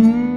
Música